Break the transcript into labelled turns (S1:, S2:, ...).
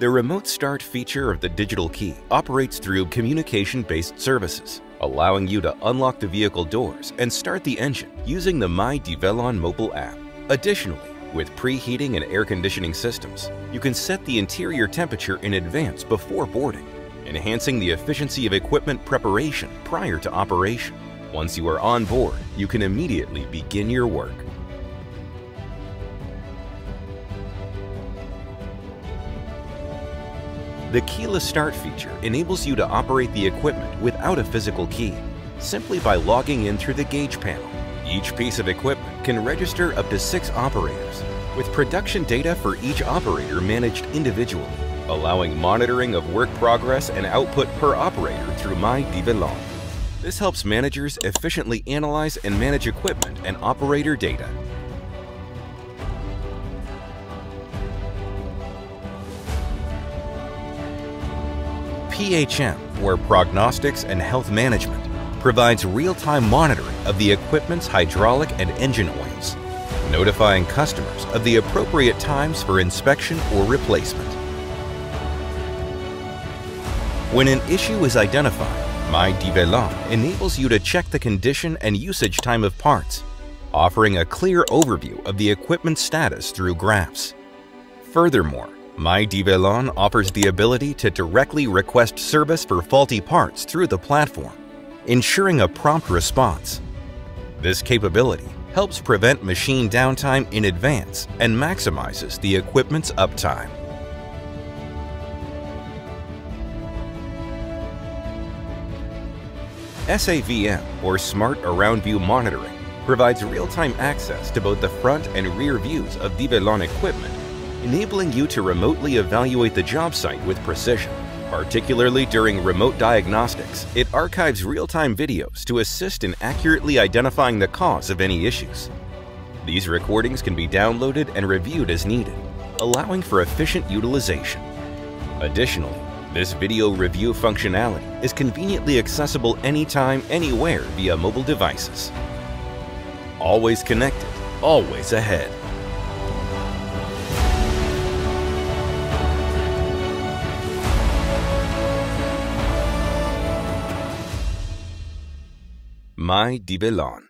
S1: The remote start feature of the digital key operates through communication-based services, allowing you to unlock the vehicle doors and start the engine using the My DEVELON mobile app. Additionally, with preheating and air conditioning systems, you can set the interior temperature in advance before boarding, enhancing the efficiency of equipment preparation prior to operation. Once you are on board, you can immediately begin your work. The keyless start feature enables you to operate the equipment without a physical key, simply by logging in through the gauge panel. Each piece of equipment can register up to six operators, with production data for each operator managed individually, allowing monitoring of work progress and output per operator through My DEVELON. This helps managers efficiently analyze and manage equipment and operator data PHM, or Prognostics and Health Management, provides real-time monitoring of the equipment's hydraulic and engine oils, notifying customers of the appropriate times for inspection or replacement. When an issue is identified, My enables you to check the condition and usage time of parts, offering a clear overview of the equipment's status through graphs. Furthermore, my DEVELON offers the ability to directly request service for faulty parts through the platform, ensuring a prompt response. This capability helps prevent machine downtime in advance and maximizes the equipment's uptime. SAVM, or Smart Around View Monitoring, provides real-time access to both the front and rear views of DEVELON equipment enabling you to remotely evaluate the job site with precision. Particularly during remote diagnostics, it archives real-time videos to assist in accurately identifying the cause of any issues. These recordings can be downloaded and reviewed as needed, allowing for efficient utilization. Additionally, this video review functionality is conveniently accessible anytime, anywhere via mobile devices. Always connected, always ahead. My DEVELON